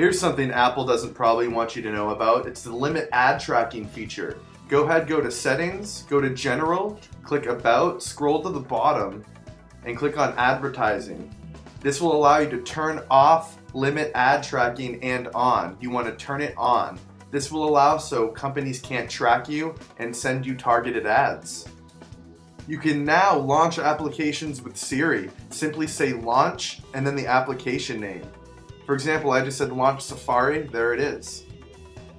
Here's something Apple doesn't probably want you to know about. It's the limit ad tracking feature. Go ahead, go to settings, go to general, click about, scroll to the bottom, and click on advertising. This will allow you to turn off limit ad tracking and on. You want to turn it on. This will allow so companies can't track you and send you targeted ads. You can now launch applications with Siri. Simply say launch and then the application name. For example, I just said launch Safari, there it is.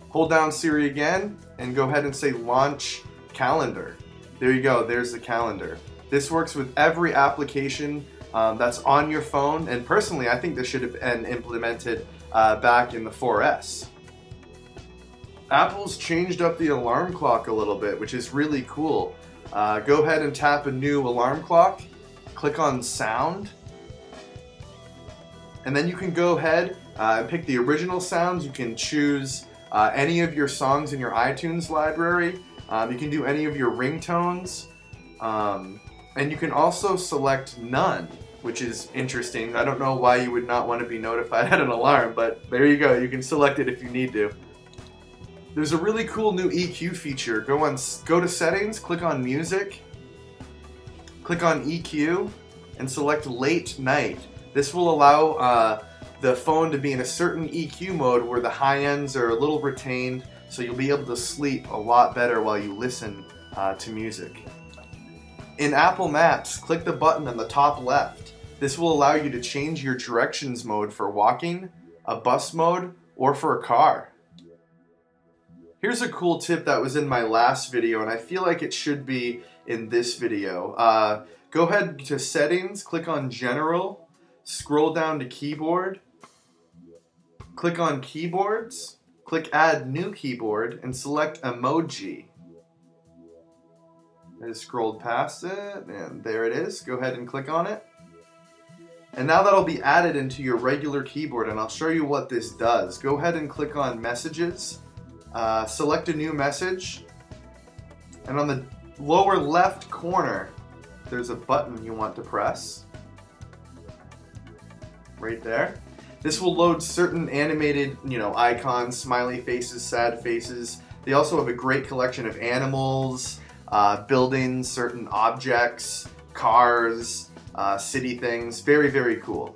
Hold down Siri again and go ahead and say launch calendar. There you go, there's the calendar. This works with every application um, that's on your phone, and personally, I think this should have been implemented uh, back in the 4S. Apple's changed up the alarm clock a little bit, which is really cool. Uh, go ahead and tap a new alarm clock, click on sound, and then you can go ahead uh, and pick the original sounds. You can choose uh, any of your songs in your iTunes library. Um, you can do any of your ringtones. Um, and you can also select none, which is interesting. I don't know why you would not want to be notified at an alarm, but there you go. You can select it if you need to. There's a really cool new EQ feature. Go on, go to settings, click on music, click on EQ, and select late night. This will allow uh, the phone to be in a certain EQ mode where the high ends are a little retained, so you'll be able to sleep a lot better while you listen uh, to music. In Apple Maps, click the button on the top left. This will allow you to change your directions mode for walking, a bus mode, or for a car. Here's a cool tip that was in my last video, and I feel like it should be in this video. Uh, go ahead to Settings, click on General, scroll down to Keyboard, click on Keyboards, click Add New Keyboard, and select Emoji. I just scrolled past it, and there it is. Go ahead and click on it. And now that'll be added into your regular keyboard, and I'll show you what this does. Go ahead and click on Messages, uh, select a new message, and on the lower left corner, there's a button you want to press. Right there. This will load certain animated, you know, icons, smiley faces, sad faces. They also have a great collection of animals, uh, buildings, certain objects, cars, uh, city things. Very, very cool.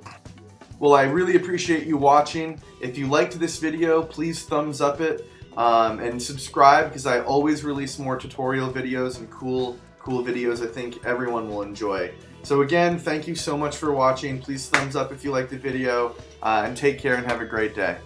Well, I really appreciate you watching. If you liked this video, please thumbs up it um, and subscribe because I always release more tutorial videos and cool, cool videos I think everyone will enjoy. So again, thank you so much for watching. Please thumbs up if you liked the video uh, and take care and have a great day.